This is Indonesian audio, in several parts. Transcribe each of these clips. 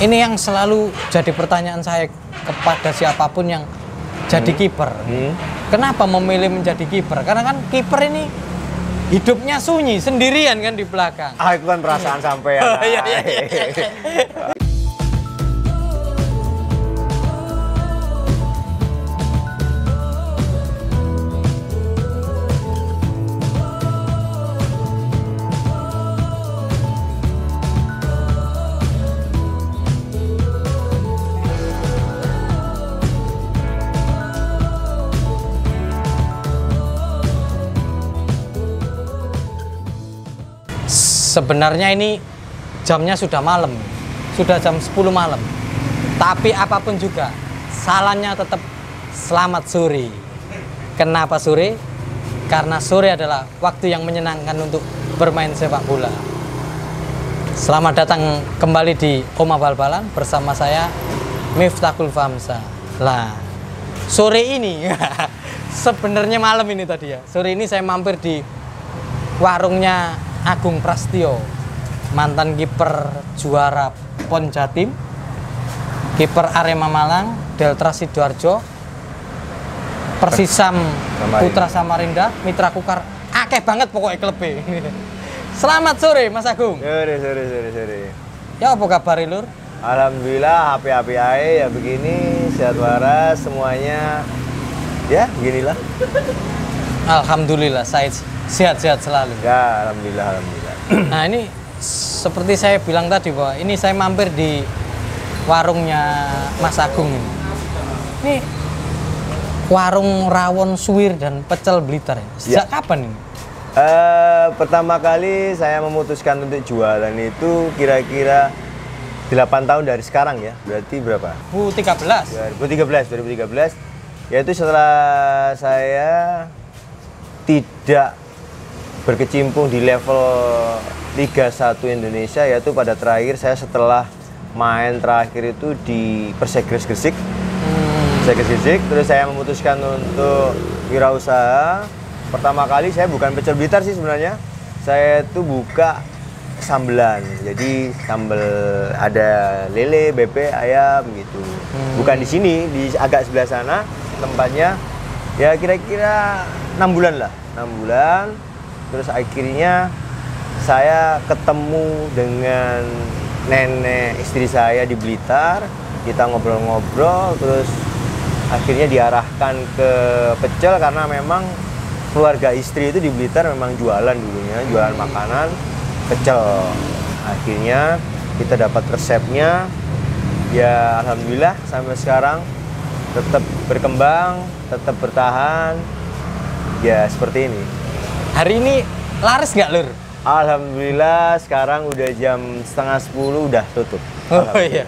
ini yang selalu jadi pertanyaan saya kepada siapa pun yang jadi kiper. Hmm. Kenapa memilih menjadi kiper? Karena kan kiper ini hidupnya sunyi sendirian kan di belakang. Ah, itu kan perasaan sampean. Oh, Sebenarnya ini jamnya sudah malam, sudah jam 10 malam. Tapi apa pun juga, salahnya tetap selamat sore. Kenapa sore? Karena sore adalah waktu yang menyenangkan untuk bermain sepak bola. Selamat datang kembali di Oma Bal-Balan bersama saya Miftahul Famsa. Lah, sore ini sebenarnya malam ini tadi ya. Sore ini saya mampir di warungnya Agung Prastio, mantan kiper juara PON Jatim, kiper Arema Malang, Delta Sidoarjo, Persisam Samarinda. Putra Samarinda, Mitra Kukar, akeh banget pokoknya klubnya. Selamat sore Mas Agung. Sore, sore, sore, sore. Ya apa kabar Lur? Alhamdulillah, happy-happy aja ya begini, sehat waras semuanya. Ya, beginilah. Alhamdulillah saya sehat-sehat selalu. Ya, alhamdulillah, alhamdulillah. Nah ini seperti saya bilang tadi bahwa ini saya mampir di warungnya Mas Agung ini. Ini warung rawon suwir dan pecel blitar ya. Sejak kapan ini? Eh, pertama kali saya memutuskan untuk jualan itu kira-kira 8 tahun dari sekarang ya. Berarti berapa? Bu 13. 2013, 2013. Yaitu setelah saya tidak berkecimpung di level Liga 1 Indonesia yaitu pada terakhir saya setelah main terakhir itu di Persegres Gresik Persegres Gresik terus saya memutuskan untuk wirausaha. Pertama kali saya bukan pecel blitar sih sebenarnya. Saya itu buka sambelan. Jadi sambel ada lele bebek ayam gitu. Bukan di sini di agak sebelah sana tempatnya ya kira-kira enam bulan lah. Enam bulan terus akhirnya saya ketemu dengan nenek istri saya di Blitar. Kita ngobrol-ngobrol terus akhirnya diarahkan ke pecel karena memang keluarga istri itu di Blitar memang jualan dulunya jualan makanan pecel. Akhirnya kita dapat resepnya. Ya alhamdulillah sampai sekarang tetap berkembang tetap bertahan. Ya seperti ini Hari ini laris nggak Lur? Alhamdulillah sekarang udah jam setengah sepuluh udah tutup. Oh iya,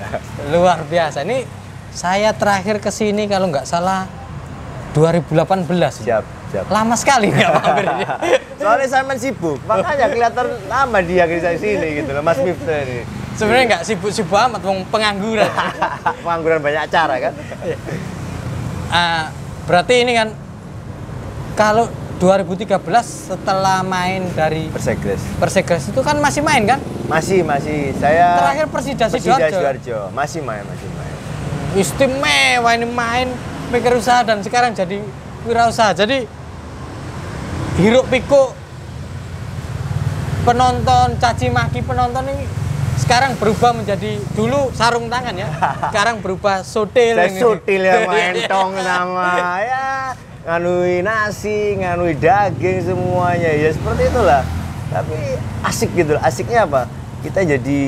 luar biasa. Ini saya terakhir ke sini kalau nggak salah 2018. Siap, siap. Lama sekali nggak mampirnya. Soalnya saya sibuk, makanya kelihatan lama dia ke sini gitu loh, Mas Miftah ini. Sebenarnya nggak sibuk-sibuk amat, pengangguran. Pengangguran banyak acara kan? Ah, berarti ini kan kalau 2013 setelah main dari Persegres. Persegres itu kan masih main kan? Masih, masih. Saya Terakhir Persida Persida Sidoarjo. Masih main, masih main. Istimewa ini main mikir usaha dan sekarang jadi wirausaha. Jadi hiruk pikuk penonton caci maki penonton ini sekarang berubah menjadi dulu sarung tangan ya. Sekarang berubah sotil Saya ini. sutil ya main tong nama ya nganui nasi, nganui daging semuanya ya seperti itulah. Tapi asik gitu, loh. asiknya apa? Kita jadi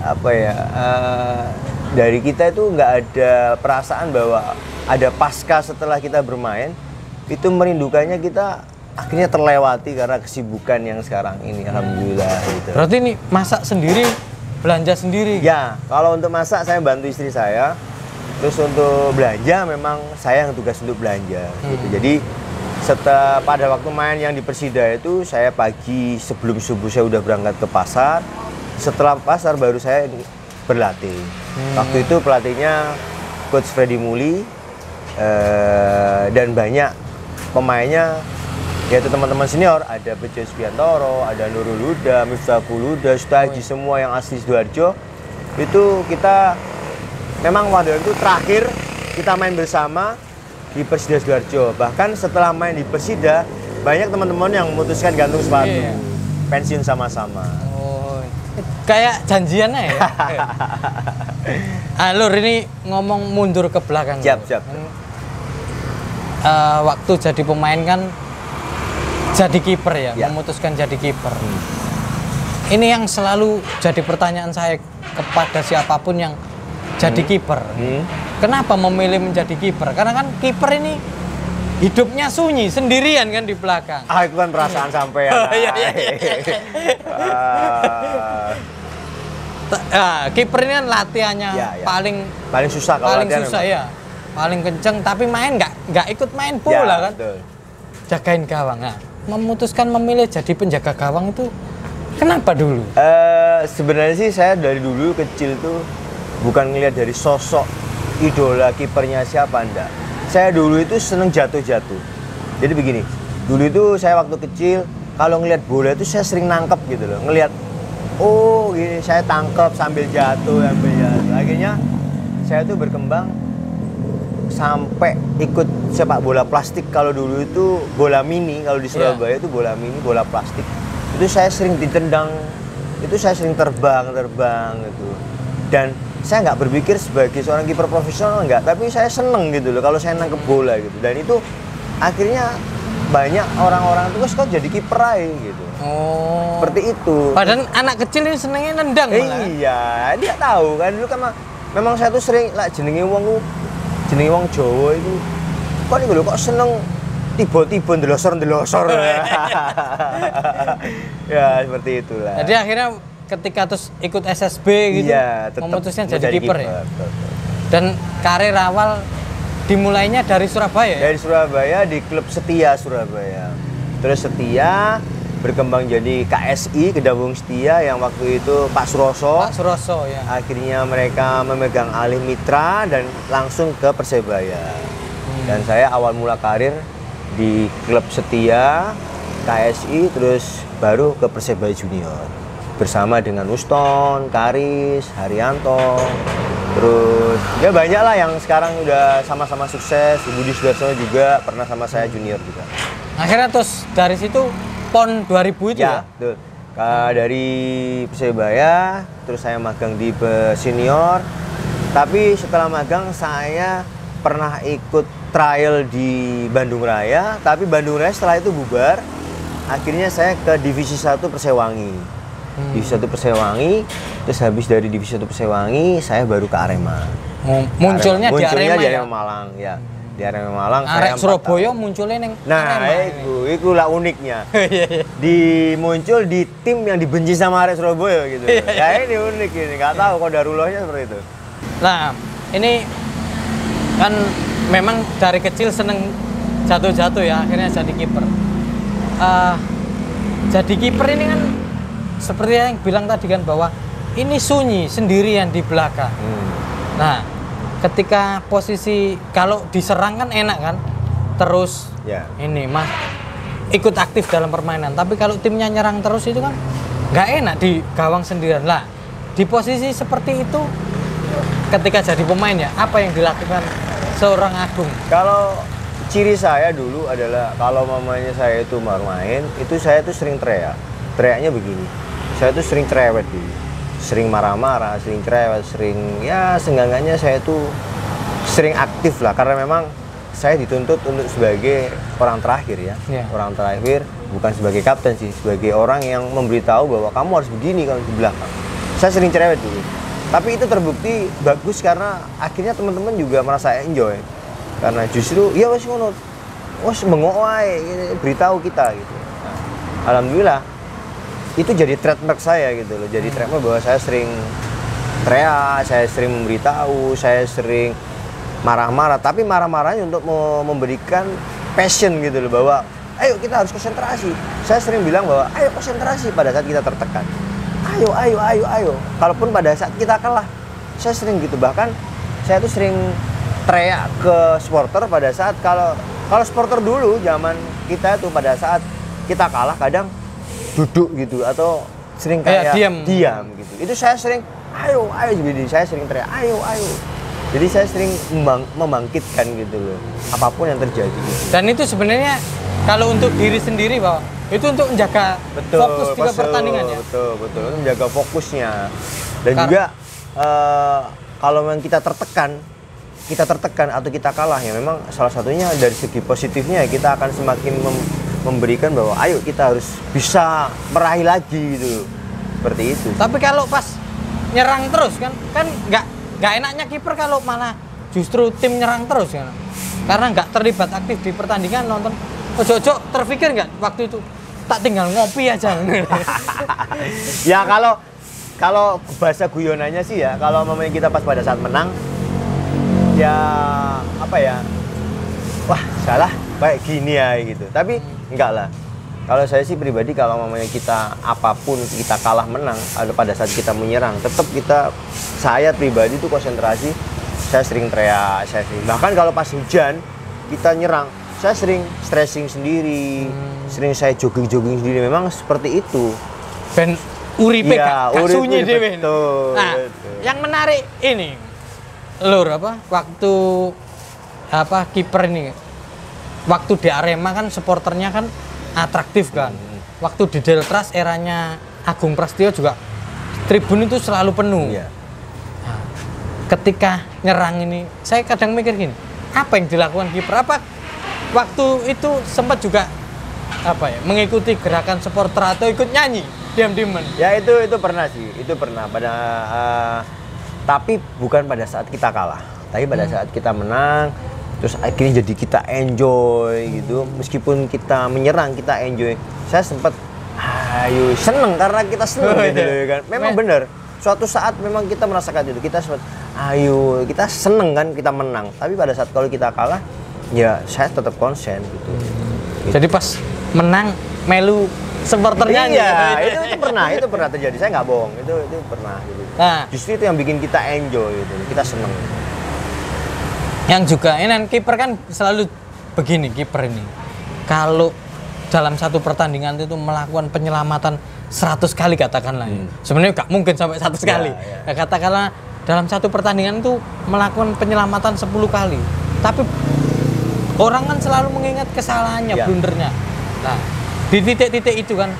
apa ya? eh, dari kita itu nggak ada perasaan bahwa ada pasca setelah kita bermain itu merindukannya kita akhirnya terlewati karena kesibukan yang sekarang ini alhamdulillah gitu. Berarti ini masak sendiri, belanja sendiri. Ya, kalau untuk masak saya bantu istri saya. Terus untuk belanja memang saya yang tugas untuk belanja gitu. Jadi setelah pada waktu main yang di Persida itu saya pagi sebelum subuh saya udah berangkat ke pasar. Setelah pasar baru saya berlatih. Waktu itu pelatihnya coach Freddy Muli eh, dan banyak pemainnya yaitu teman-teman senior ada Bejo Subiantoro, ada Nurul Huda, Miftahul Huda, Sutaji semua yang asli Sidoarjo itu kita memang waktu itu terakhir kita main bersama di Persida Sidoarjo. Bahkan setelah main di Persida, banyak teman-teman yang memutuskan gantung sepatu. Iya. Pensiun sama-sama. Oh, kayak janjiannya ya. ah, Lur, ini ngomong mundur ke belakang. Siap, siap. Eh, waktu jadi pemain kan jadi kiper ya, Ya. memutuskan jadi kiper. Ini yang selalu jadi pertanyaan saya kepada siapa pun yang jadi kiper. Hmm. Kenapa memilih menjadi kiper? Karena kan kiper ini hidupnya sunyi sendirian kan di belakang. Ah, itu kan perasaan sampean. Oh, iya, iya, iya. Ah, T- ah, kiper ini kan latihannya Ya, ya. paling paling susah kalau paling susah memang. ya paling kenceng tapi main nggak nggak ikut main Ya, bola kan betul. jagain gawang nah memutuskan memilih jadi penjaga gawang itu kenapa dulu Eh, sebenarnya sih saya dari dulu kecil tuh bukan ngelihat dari sosok idola kipernya siapa enggak. Saya dulu itu seneng jatuh-jatuh. Jadi begini, dulu itu saya waktu kecil kalau ngelihat bola itu saya sering nangkep gitu loh. Ngelihat oh gini saya tangkep sambil jatuh sambil jatuh. Akhirnya saya tuh berkembang sampai ikut sepak bola plastik kalau dulu itu bola mini kalau di Iya. Surabaya itu bola mini bola plastik itu saya sering ditendang itu saya sering terbang terbang gitu dan saya nggak berpikir sebagai seorang kiper profesional nggak tapi saya seneng gitu loh kalau saya nangkep bola gitu dan itu akhirnya banyak orang-orang itu kok jadi kiper gitu oh seperti itu padahal anak kecil ini senengnya nendang malah. Iya, dia tahu kan dulu kan ma- memang saya tuh sering lah jenenge wong ku jenenge wong Jawa itu kok nih lho kok seneng tiba-tiba ndelosor-ndelosor. ya, seperti itulah. jadi akhirnya ketika terus ikut SSB gitu iya, memutuskan jadi kiper ya betul, betul. dan karir awal dimulainya dari Surabaya ya? Dari Surabaya di klub Setia Surabaya. Terus Setia berkembang jadi KSI Kedawung Setia yang waktu itu Pak Suroso. Pak Suroso ya Akhirnya mereka memegang alih mitra dan langsung ke Persebaya. Dan saya awal mula karir di klub Setia, KSI, terus baru ke Persebaya Junior. Bersama dengan Uston, Karis, Haryanto, terus ya banyak lah yang sekarang udah sama-sama sukses. Budi Sudarsono juga pernah sama saya junior juga. akhirnya terus dari situ PON 2000 itu ya, Ya, betul. Dari Persebaya, terus saya magang di senior. Tapi setelah magang saya pernah ikut trial di Bandung Raya, tapi Bandung Raya setelah itu bubar. Akhirnya saya ke Divisi 1 Persewangi. Hmm. Divisi 1 Persewangi, terus habis dari Divisi 1 Persewangi saya baru ke Arema. Mu- munculnya, di munculnya Arema, di ya? Arema Malang, ya. Di Arema Malang saya Arek empat Surabaya munculnya neng Nah, Arema. itu, itulah uniknya Iya, iya. di muncul di tim yang dibenci sama Arek Surabaya gitu. Ya ini unik ini, nggak tahu kok darulohnya seperti itu. Nah, ini kan memang dari kecil seneng jatuh-jatuh ya, akhirnya jadi kiper. Eh, jadi kiper ini kan seperti yang bilang tadi kan bahwa ini sunyi sendirian di belakang. Nah, ketika posisi kalau diserang kan enak kan, terus Ya. ini mas ikut aktif dalam permainan. Tapi kalau timnya nyerang terus itu kan nggak enak di gawang sendirian lah. Di posisi seperti itu, ketika jadi pemain ya, apa yang dilakukan seorang Agung? Kalau ciri saya dulu adalah kalau mamanya saya itu mau main, itu saya tuh sering teriak. Teriaknya begini. Saya tuh sering cerewet dulu. Sering marah-marah, sering cerewet, sering ya senggangannya saya tuh sering aktif lah karena memang saya dituntut untuk sebagai orang terakhir ya. Iya. Orang terakhir bukan sebagai kapten sih, sebagai orang yang memberitahu bahwa kamu harus begini kalau di belakang. Saya sering cerewet dulu. Tapi itu terbukti bagus karena akhirnya teman-teman juga merasa enjoy. Karena justru ya wes ngono. Wes gini, beritahu kita gitu. Nah, alhamdulillah itu jadi trademark saya gitu loh. Jadi trademark bahwa saya sering teriak, saya sering memberitahu, saya sering marah-marah. Tapi marah-marahnya untuk me- memberikan passion gitu loh bahwa ayo kita harus konsentrasi. Saya sering bilang bahwa ayo konsentrasi pada saat kita tertekan. Ayo, ayo, ayo, ayo. Kalaupun pada saat kita kalah, saya sering gitu. Bahkan saya tuh sering teriak ke supporter pada saat kalau kalau supporter dulu zaman kita itu pada saat kita kalah kadang duduk gitu atau sering Kayak kayak diam. diam gitu. Itu saya sering ayo ayo jadi saya sering teriak ayo ayo. jadi saya sering membang- membangkitkan gitu loh apa pun yang terjadi gitu. Dan itu sebenarnya kalau untuk diri sendiri bahwa itu untuk menjaga fokus juga betul, pertandingan ya. Betul, betul. Menjaga fokusnya. Dan Kar- juga eh, kalau memang kita tertekan, kita tertekan atau kita kalah ya memang salah satunya dari segi positifnya ya kita akan semakin mem- memberikan bahwa ayo kita harus bisa meraih lagi gitu. Seperti itu. Tapi kalau pas nyerang terus kan kan nggak nggak enaknya kiper kalau malah justru tim nyerang terus kan. Karena nggak terlibat aktif di pertandingan nonton. Ojo-ojo terpikir nggak waktu itu tak tinggal ngopi aja. ya kalau kalau bahasa guyonannya sih ya kalau mamanya kita pas pada saat menang ya apa ya wah salah kayak gini ya gitu. Tapi enggak lah. Kalau saya sih pribadi kalau mamanya kita apa pun kita kalah menang ada pada saat kita menyerang tetap kita saya pribadi itu konsentrasi saya sering teriak saya sering bahkan kalau pas hujan kita nyerang saya sering stressing sendiri sering saya jogging-jogging sendiri. Memang seperti itu. Ben uripe Iya, gak, gak uripe, sunyi dhewe. betul, Nah, betul. yang menarik ini lur apa? Waktu apa kiper ini waktu di Arema kan supporternya kan atraktif kan. Hmm. Waktu di Deltras eranya Agung Prasetyo juga tribun itu selalu penuh. Iya. Nah, ketika nyerang ini saya kadang mikir gini, apa yang dilakukan kiper? Apa waktu itu sempat juga apa ya mengikuti gerakan supporter atau ikut nyanyi diam-diaman? Ya itu itu pernah sih, itu pernah pada eh, tapi bukan pada saat kita kalah, tapi pada Hmm. saat kita menang terus akhirnya jadi kita enjoy gitu. Meskipun kita menyerang, kita enjoy. Saya sempat ayo seneng karena kita seneng Oh, gitu iya. ya kan. Memang Me- bener. Suatu saat memang kita merasakan itu. Kita sempat ayo, kita seneng kan kita menang. Tapi pada saat kalau kita kalah, ya saya tetap konsen gitu. Jadi pas menang melu supporternya Iya, gitu. itu, itu pernah, itu pernah terjadi. Saya nggak bohong, itu itu pernah gitu. Nah, Justru itu yang bikin kita enjoy gitu, kita seneng. Yang juga ini kan kiper kan selalu begini kiper ini. Kalau dalam satu pertandingan itu melakukan penyelamatan 100 kali katakanlah. ya. Sebenarnya nggak mungkin sampai 100 kali. iya. Ya, katakanlah dalam satu pertandingan itu melakukan penyelamatan 10 kali. Tapi orang kan selalu mengingat kesalahannya, Iya. blundernya. Nah, di titik-titik itu kan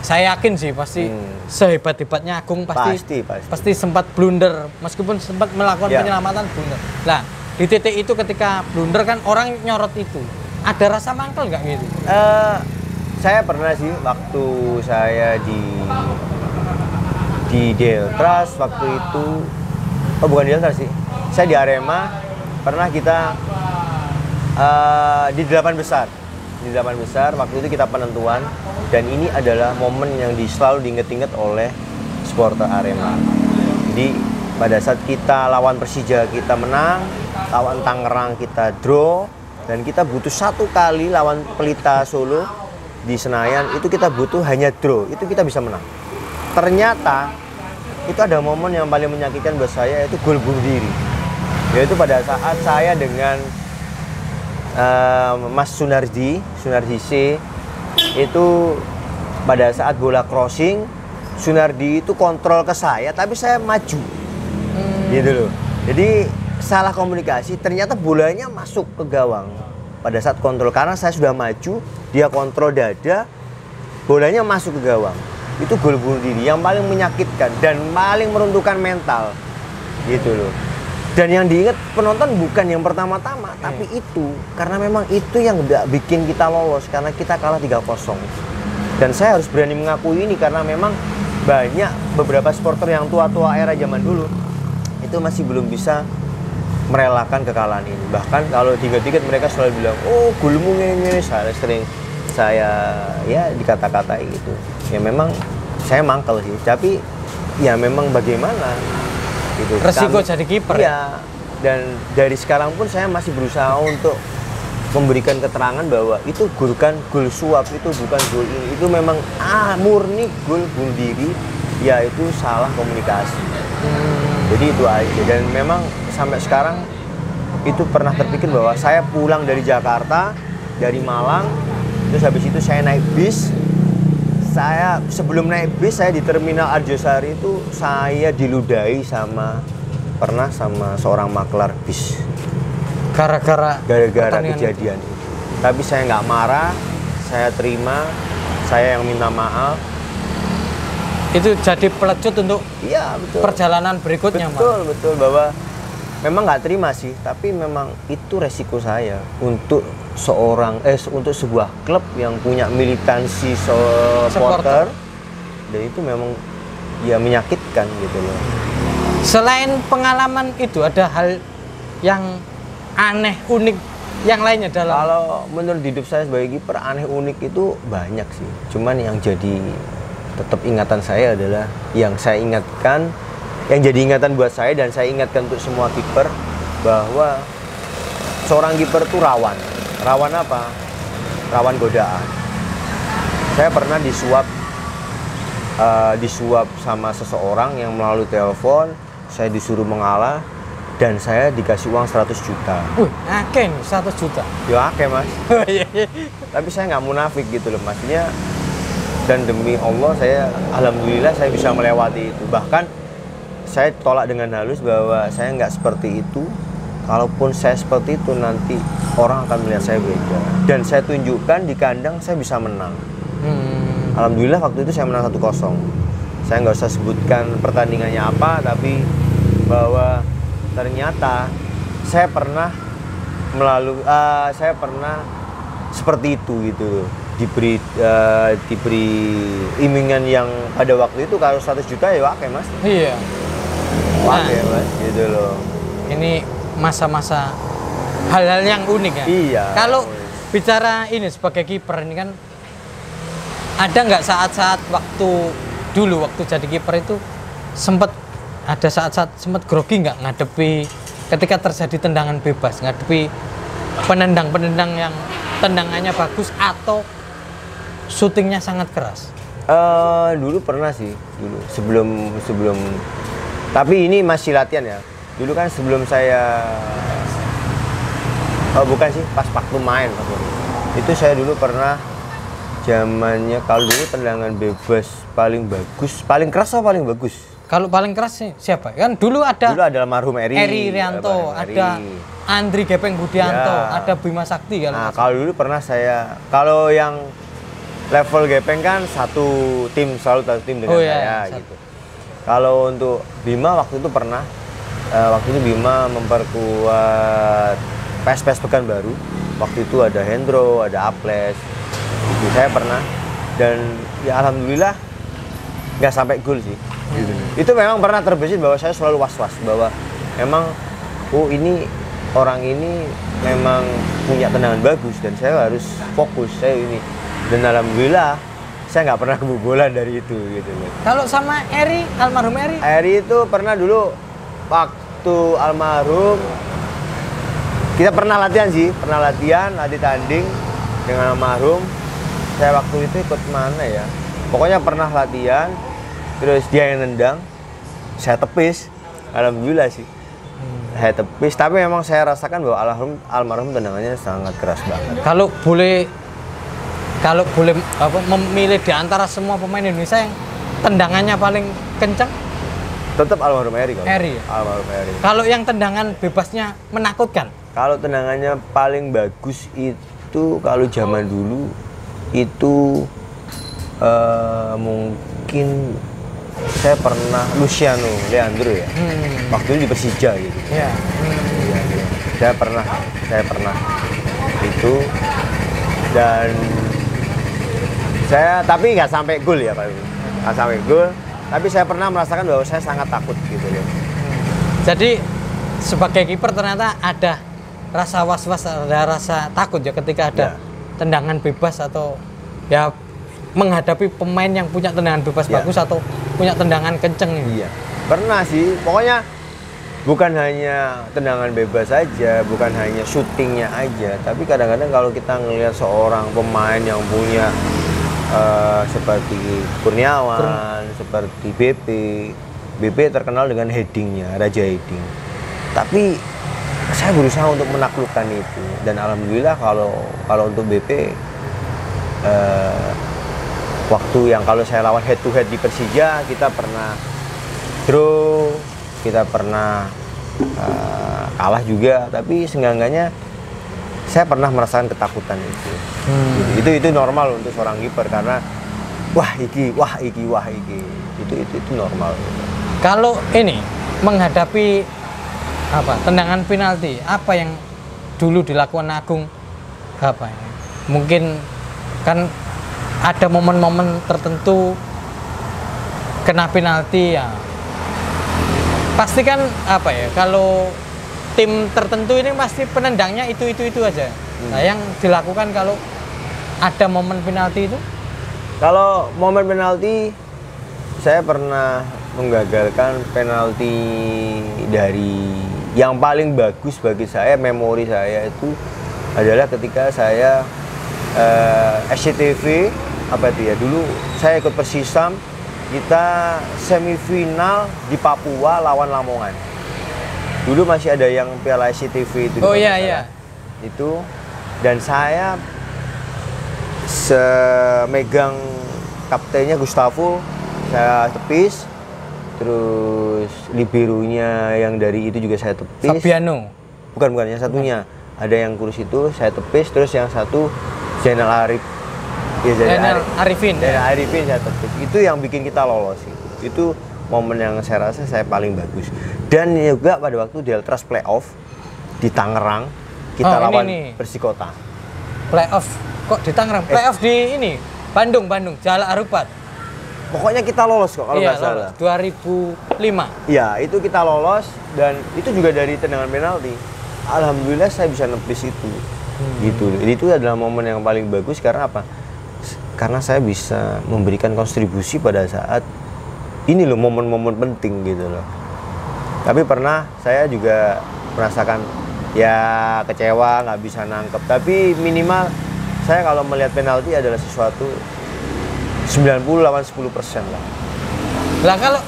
saya yakin sih pasti Hmm. sehebat-hebatnya Agung pasti, Pasti, pasti. pasti sempat blunder meskipun sempat melakukan Ya. penyelamatan blunder. Nah, di titik itu ketika blunder kan orang nyorot itu. Ada rasa mangkel nggak gitu? Eh, saya pernah sih waktu saya di di Deltras waktu itu, oh bukan Deltras sih, saya di Arema pernah kita eh, di delapan besar, di delapan besar waktu itu kita penentuan dan ini adalah momen yang di, selalu diinget-inget oleh supporter Arema. Jadi pada saat kita lawan Persija kita menang, lawan Tangerang kita draw, dan kita butuh satu kali lawan Pelita Solo di Senayan itu kita butuh hanya draw, itu kita bisa menang. Ternyata itu ada momen yang paling menyakitkan buat saya yaitu gol bunuh diri. Yaitu pada saat saya dengan Mas Sunardi, Sunardi C itu pada saat bola crossing Sunardi itu kontrol ke saya tapi saya maju. Gitu loh. Jadi salah komunikasi ternyata bolanya masuk ke gawang pada saat kontrol. Karena saya sudah maju dia kontrol dada bolanya masuk ke gawang. Itu gol bunuh diri yang paling menyakitkan dan paling meruntuhkan mental. Gitu loh dan yang diingat penonton bukan yang pertama-tama tapi itu. Karena memang itu yang udah bikin kita lolos karena kita kalah 3-0 dan saya harus berani mengakui ini karena memang banyak beberapa supporter yang tua-tua era zaman dulu itu masih belum bisa merelakan kekalahan ini. Bahkan kalau tiga-tiga mereka selalu bilang oh gulmu ini ini saya sering saya ya dikata-katai gitu. Ya memang saya mangkel sih. Tapi ya memang bagaimana gitu. Resiko Kami- jadi kiper ya? iya. Dan dari sekarang pun saya masih berusaha untuk memberikan keterangan bahwa itu bukan gol suap itu bukan gol ini. Itu memang ah murni gol bunuh diri yaitu salah komunikasi. Jadi itu aja. Dan memang sampai sekarang itu pernah terpikir bahwa saya pulang dari Jakarta dari Malang terus habis itu saya naik bis saya sebelum naik bis saya di terminal Arjosari itu saya diludahi sama pernah sama seorang maklar bis Gara-gara gara-gara kejadian itu. Tapi saya nggak marah, saya terima, saya yang minta maaf. Itu jadi pelecut untuk Iya betul. perjalanan berikutnya, Mas. betul betul bahwa memang nggak terima sih, tapi memang itu resiko saya untuk seorang eh untuk sebuah klub yang punya militansi so- supporter dan itu memang ya menyakitkan gitu loh. Selain pengalaman itu ada hal yang aneh, unik yang lainnya dalam Kalau menurut hidup saya sebagai kiper aneh unik itu banyak sih. Cuman yang jadi tetap ingatan saya adalah yang saya ingatkan, yang jadi ingatan buat saya dan saya ingatkan untuk semua kiper bahwa seorang kiper itu rawan. Rawan apa? Rawan godaan. Saya pernah disuap eh, disuap sama seseorang yang melalui telepon, saya disuruh mengalah dan saya dikasih uang 100 juta. Wih, akeh nih, 100 juta. Ya oke mas, Iya, iya. tapi saya nggak munafik gitu loh maksudnya dan demi Allah saya alhamdulillah saya bisa melewati itu bahkan saya tolak dengan halus bahwa saya nggak seperti itu kalaupun saya seperti itu nanti orang akan melihat saya beda dan saya tunjukkan di kandang saya bisa menang Hmm. alhamdulillah waktu itu saya menang 1-0 saya nggak usah sebutkan pertandingannya apa tapi bahwa ternyata saya pernah melalui eh, saya pernah seperti itu gitu diberi eh, diberi imingan yang pada waktu itu kalau 100 juta ya oke mas Iya. oke Nah. mas gitu loh Ini masa-masa hal-hal yang unik ya. Iya. Kalau bicara ini sebagai kiper ini kan ada nggak saat-saat waktu dulu waktu jadi kiper itu sempat ada saat-saat sempat grogi nggak ngadepi ketika terjadi tendangan bebas ngadepi penendang-penendang yang tendangannya bagus atau syutingnya sangat keras. Eh, dulu pernah sih dulu sebelum sebelum tapi ini masih latihan ya dulu kan sebelum saya oh bukan sih pas waktu main waktu itu saya dulu pernah zamannya kalau dulu tendangan bebas paling bagus paling keras atau paling bagus Kalau paling keras sih siapa? Kan dulu ada dulu ada almarhum Eri Eri Rianto, Eri. ada Andri Gepeng Budianto, Ya. ada Bima Sakti kalau Nah, kalau dulu pernah saya kalau yang level gepeng kan satu tim selalu satu tim dengan Oh, iya, saya satu. gitu. Kalau untuk Bima waktu itu pernah eh, waktu itu Bima memperkuat PES-PES Pekanbaru. Waktu itu ada Hendro, ada Aples. Itu saya pernah dan ya alhamdulillah nggak sampai gol sih. Gitu. Itu memang pernah terbesit bahwa saya selalu was-was bahwa memang oh ini orang ini memang punya tendangan bagus dan saya harus fokus saya ini dan alhamdulillah saya nggak pernah kebobolan dari itu gitu loh. Kalau sama Eri, almarhum Eri, Eri itu pernah dulu waktu almarhum kita pernah latihan sih, pernah latihan, latih tanding dengan almarhum. Saya waktu itu ikut mana ya? Pokoknya pernah latihan, terus dia yang nendang, saya tepis. Alhamdulillah sih. Saya tepis, tapi memang saya rasakan bahwa almarhum almarhum tendangannya sangat keras banget. kalau boleh kalau boleh apa, memilih di antara semua pemain Indonesia yang tendangannya paling kencang, Tetap almarhum Eri kalau. Eri ya? Almarhum Eri. kalau yang tendangan bebasnya menakutkan. Kalau tendangannya paling bagus itu kalau zaman dulu itu eh, mungkin saya pernah Luciano Leandro ya. Hmm. Waktu itu di Persija gitu. Ya. Iya, iya. Saya pernah, saya pernah itu dan saya tapi nggak sampai gol ya Pak. Nggak sampai gol. Tapi saya pernah merasakan bahwa saya sangat takut gitu ya. Jadi sebagai kiper ternyata ada rasa was-was, ada rasa takut ya ketika ada Ya. tendangan bebas atau ya menghadapi pemain yang punya tendangan bebas Ya. bagus atau punya tendangan kenceng ini. Iya, pernah sih. Pokoknya bukan hanya tendangan bebas saja, bukan hanya syutingnya aja, tapi kadang-kadang kalau kita ngelihat seorang pemain yang punya eh, seperti Kurniawan, seperti BP, BP terkenal dengan headingnya, raja heading. Tapi saya berusaha untuk menaklukkan itu. Dan alhamdulillah kalau kalau untuk BP eh, waktu yang kalau saya lawan head to head di Persija kita pernah draw kita pernah eh, kalah juga. Tapi seenggak-enggaknya saya pernah merasakan ketakutan itu Hmm. itu itu normal untuk seorang kiper karena wah iki wah iki wah iki itu itu itu normal Kalau ini menghadapi apa tendangan penalti, apa yang dulu dilakukan Agung apa ya? Mungkin kan ada momen-momen tertentu kena penalti ya. Pasti kan apa ya kalau tim tertentu ini pasti penendangnya itu itu itu aja. Nah, yang dilakukan kalau ada momen penalti itu Kalau momen penalti, saya pernah menggagalkan penalti dari yang paling bagus bagi saya, memori saya itu adalah ketika saya eh, SCTV apa itu ya dulu saya ikut Persisam kita semifinal di Papua lawan Lamongan. Dulu masih ada yang Piala SCTV itu. Oh, iya, iya. Itu dan saya semegang kaptennya Gustavo saya tepis. Terus liberonya yang dari itu juga saya tepis. Fabiano. bukan bukan yang satunya. Ada yang kurus itu saya tepis. Terus yang satu Zainal Arif. Ya Zainal Arifin. Zainal Arifin saya tepis. Itu yang bikin kita lolos. Itu momen yang saya rasa saya paling bagus dan juga pada waktu Deltras playoff di Tangerang kita Oh, ini lawan nih. Persikota playoff kok di Tangerang Eh. playoff di ini Bandung Bandung Jalak Harupat pokoknya kita lolos kok kalau iya nggak salah lolos 2005 Iya, itu kita lolos dan itu juga dari tendangan penalti. Alhamdulillah saya bisa nepis itu. Gitu. Jadi itu adalah momen yang paling bagus karena apa? Karena saya bisa memberikan kontribusi pada saat ini loh momen-momen penting gitu loh. Tapi pernah saya juga merasakan ya kecewa, nggak bisa nangkep. Tapi minimal saya kalau melihat penalti adalah sesuatu 90 lawan 10 persen lah. lah kalau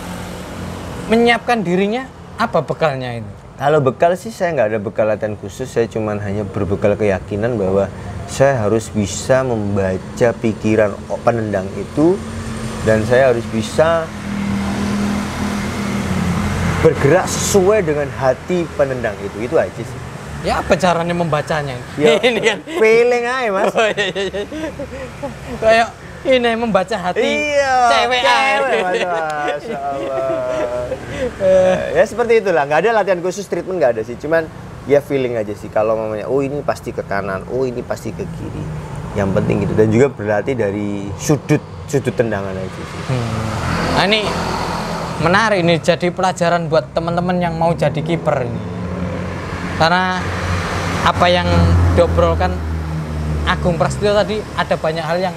menyiapkan dirinya apa bekalnya itu Kalau bekal sih saya nggak ada bekal latihan khusus, saya cuman hanya berbekal keyakinan bahwa saya harus bisa membaca pikiran penendang itu dan saya harus bisa bergerak sesuai dengan hati penendang itu. Itu aja sih. ya apa caranya membacanya Ya, ini kan feeling aja mas. Oh, iya, iya, iya. kayak ini membaca hati Iya, cewek aja. Mas. Masya Allah. Ya seperti itulah, nggak ada latihan khusus treatment nggak ada sih, cuman ya feeling aja sih kalau mamanya, oh ini pasti ke kanan, oh ini pasti ke kiri. Yang penting gitu dan juga berlatih dari sudut sudut tendangan aja sih. Hmm. Nah, ini menarik ini jadi pelajaran buat teman-teman yang mau jadi kiper ini. Karena apa yang diobrolkan Agung Prasetyo tadi ada banyak hal yang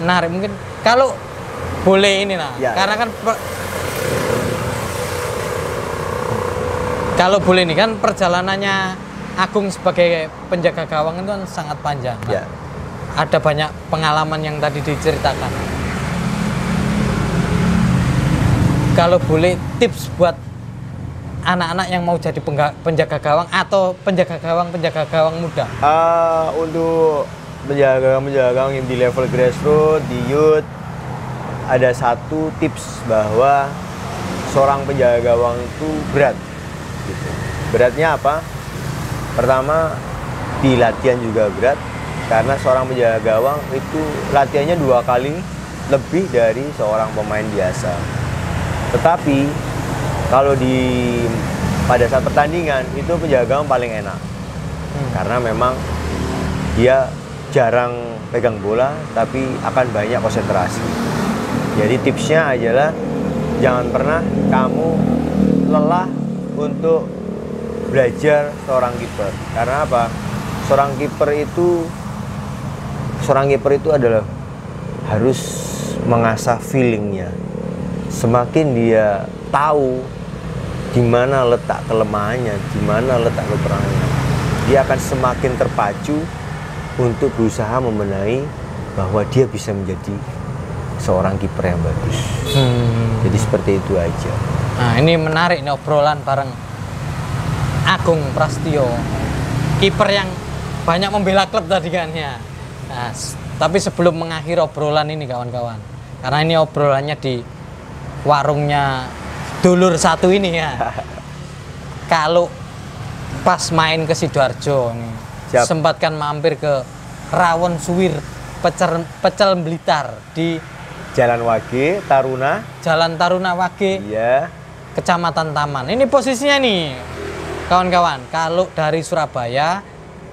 menarik. Mungkin kalau boleh ini lah. Ya, karena ya. kan kalau boleh nih kan perjalanannya Agung sebagai penjaga gawang itu kan sangat panjang. Nah, Ya. Ada banyak pengalaman yang tadi diceritakan. Kalau boleh tips buat anak-anak yang mau jadi penjaga gawang atau penjaga gawang penjaga gawang muda. Ah, untuk menjaga menjaga yang di level grassroots di youth ada satu tips bahwa seorang penjaga gawang itu berat gitu. beratnya apa pertama di latihan juga berat karena seorang penjaga gawang itu latihannya dua kali lebih dari seorang pemain biasa tetapi kalau di pada saat pertandingan itu penjaga gawang paling enak karena memang dia jarang pegang bola tapi akan banyak konsentrasi. Jadi tipsnya adalah jangan pernah kamu lelah untuk belajar seorang kiper. Karena apa? Seorang kiper itu seorang kiper itu adalah harus mengasah feelingnya. Semakin dia tahu di mana letak kelemahannya, di mana letak kekurangannya, dia akan semakin terpacu untuk berusaha membenahi bahwa dia bisa menjadi seorang kiper yang bagus. Hmm. Jadi seperti itu aja. Nah, ini menarik nih obrolan bareng Agung Prasetyo. Kiper yang banyak membela klub tadi kan ya. Nah, tapi sebelum mengakhiri obrolan ini kawan-kawan. Karena ini obrolannya di warungnya dulur satu ini ya. kalau pas main ke Sidoarjo nih, Siap. sempatkan mampir ke Rawon Suwir Pecel, Pecel Blitar di Jalan Wage, Taruna. Jalan Taruna Wage, Iya. Kecamatan Taman. Ini posisinya nih, kawan-kawan. Kalau dari Surabaya,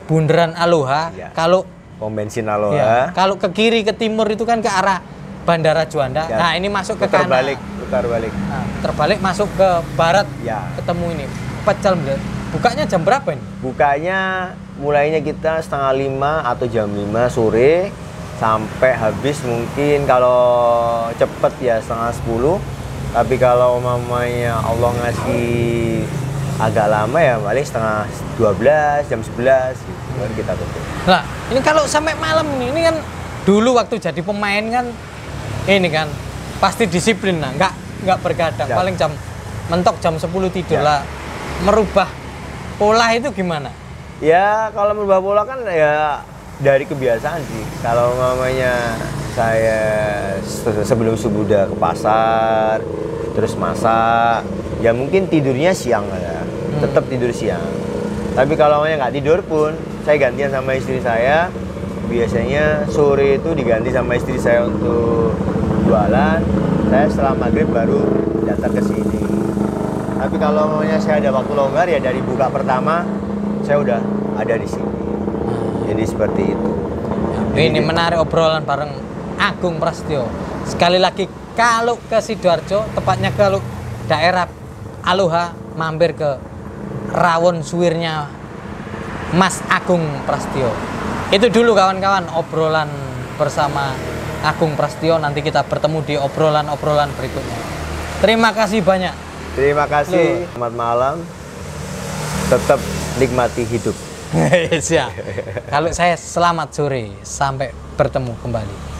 Bundaran Aloha. Iya. Kalau Pom bensin Aloha. kalau ke kiri ke timur itu kan ke arah Bandara Juanda. Ya. Nah ini masuk ke kanan. balik, putar balik. Nah, terbalik masuk ke barat. Ya. Ketemu ini Pecel. Bukanya jam berapa ini? Bukanya mulainya kita setengah lima atau jam 5 sore sampai habis mungkin kalau cepet ya setengah 10 tapi kalau mamanya Allah ngasih agak lama ya paling setengah 12 jam 11 gitu baru kita tutup Nah, ini kalau sampai malam nih, ini kan dulu waktu jadi pemain kan ini kan pasti disiplin lah, nggak nggak bergadang. Ya. Paling jam mentok jam 10 tidur Ya. lah. Merubah pola itu gimana? ya kalau merubah pola kan ya dari kebiasaan sih kalau mamanya saya se- sebelum subuh udah ke pasar terus masak ya mungkin tidurnya siang lah ya tetap tidur siang tapi kalau mamanya nggak tidur pun saya gantian sama istri saya biasanya sore itu diganti sama istri saya untuk jualan saya setelah maghrib baru datang ke sini tapi kalau mamanya saya ada waktu longgar ya dari buka pertama saya udah ada di sini jadi seperti itu Ini menarik obrolan bareng Agung Prasetyo. Sekali lagi kalau ke Sidoarjo, tepatnya kalau daerah Aloha mampir ke rawon suwirnya Mas Agung Prasetyo. Itu dulu kawan-kawan obrolan bersama Agung Prasetyo. Nanti kita bertemu di obrolan-obrolan berikutnya. Terima kasih banyak. terima kasih selamat malam tetap nikmati hidup Siap. Kalau saya selamat sore sampai bertemu kembali.